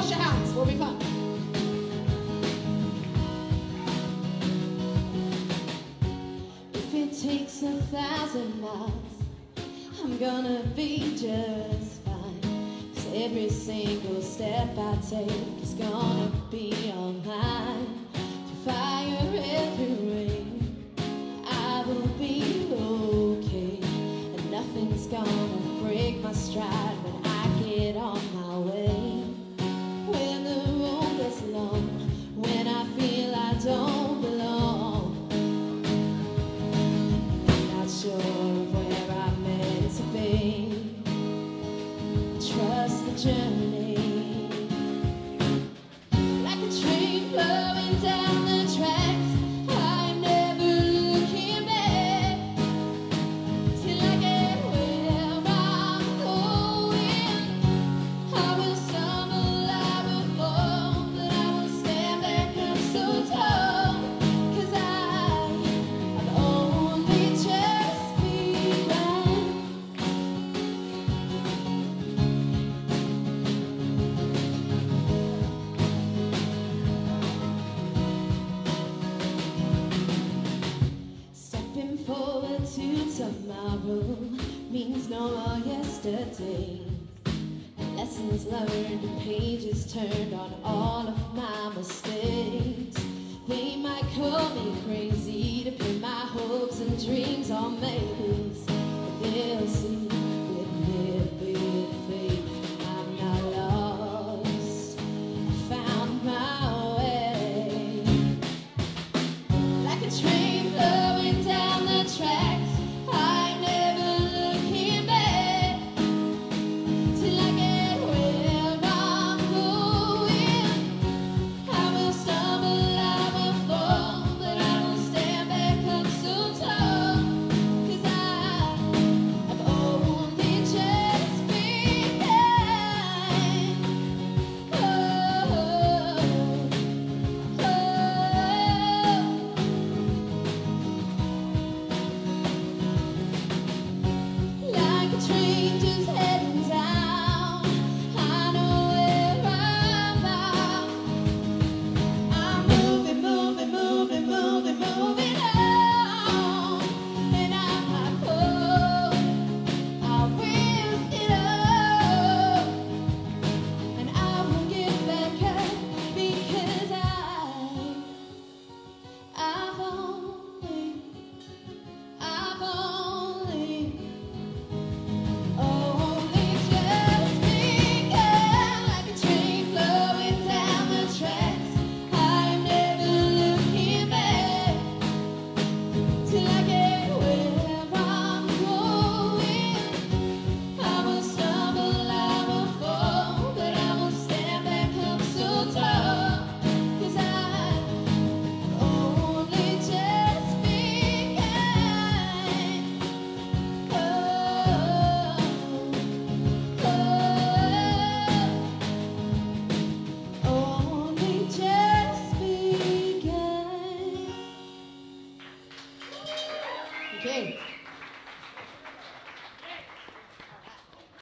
Wash your hands when we come. If it takes a thousand miles, I'm gonna be just fine. Cause every single step I take is gonna be all mine. To fire, every rain. journey. Tomorrow means no more yesterday. Lessons learned and pages turned on all of my mistakes. They might call me crazy to put my hopes and dreams on maybes, but they'll see. changes Okay.